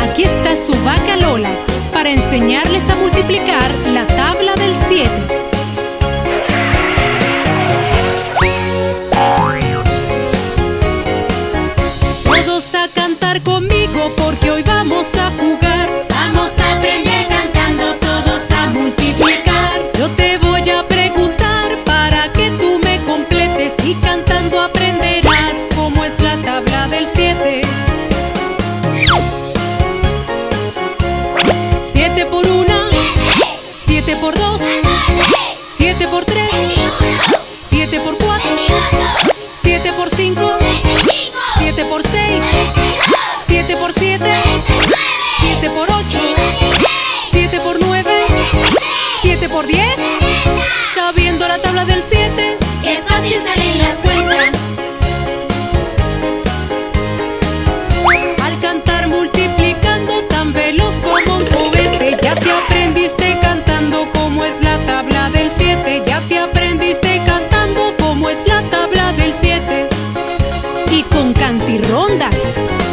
aquí está su vaca Lola para enseñarles a multiplicar la tabla del 7. Todos a cantar conmigo. por 2 7 por 3 7 por 4 7 por 5 7 por 6 7 por 7 7 por 8 7 por 9 7 por 10 Sabiendo la tabla del 7 y con cantirrondas.